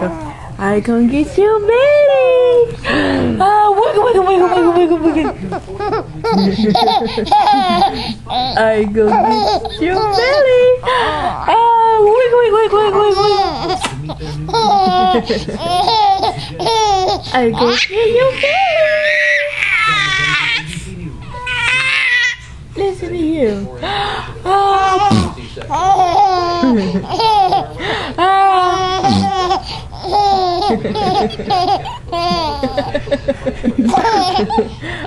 I gonna get you, Billy. Oh, wiggle, wiggle, wiggle, wiggle, wiggle, wiggle. I gonna get you, Billy. Oh, wiggle, wiggle, wiggle, wiggle, wiggle. I gonna get you, Billy. Listen to you. oh,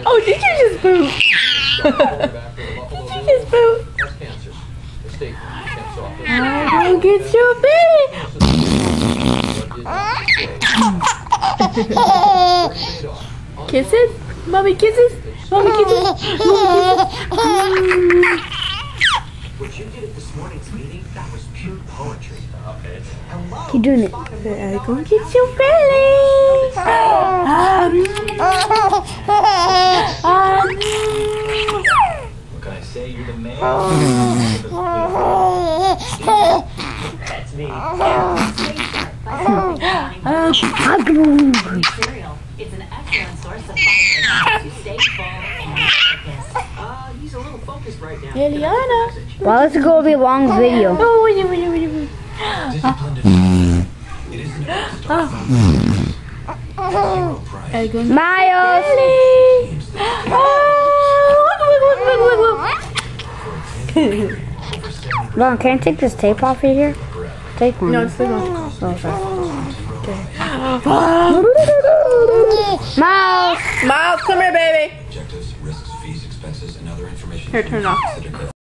Oh, did you just boot? did you just? I will get your baby. kisses? Mommy kisses? Mommy kisses? Mommy kisses? What you did at this morning's meeting, that was pure poetry. Okay. Keep doing it. I gonna get your belly. Um, What can I say? You're the man. That's me. It's an excellent source of fiber to stay full and focused. He's a little focused right now. Eliana. Well, this is going to be a long oh, video. Oh, wait, wait, wait, wait, wait. It isn't a I gonna Miles! belly. Oh, look, look, look, look, look, look. Ron, can I take this tape off of here? Take one. No, it's still going. Oh, sorry. objectives, risks, fees, expenses, and other information. Here, turn off.